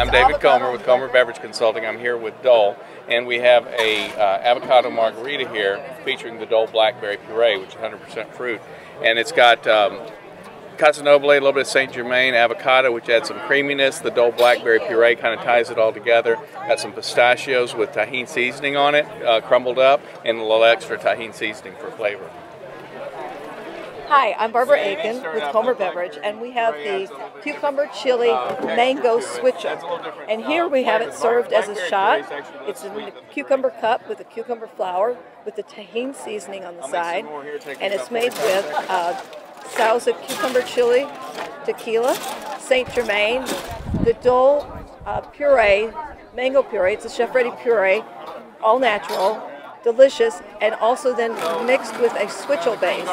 I'm David Commer with Commer Beverage Consulting. I'm here with Dole, and we have a uh, avocado margarita here featuring the Dole Blackberry Puree, which is 100% fruit, and it's got um, Casa a little bit of Saint Germain avocado, which adds some creaminess. The Dole Blackberry Puree kind of ties it all together. Got some pistachios with Tajín seasoning on it, uh, crumbled up, and a little extra Tajín seasoning for flavor. Hi, I'm Barbara Aiken with Commer Beverage, and we have the cucumber chili mango switchel. And here we have it served as a shot. It's in a cucumber cup with a cucumber flower with the Tajín seasoning on the side, and it's made with uh, Sauza cucumber chili, tequila, Saint Germain, the Dole uh, puree, mango puree. It's a chef ready puree, all natural, delicious, and also then mixed with a switchel base.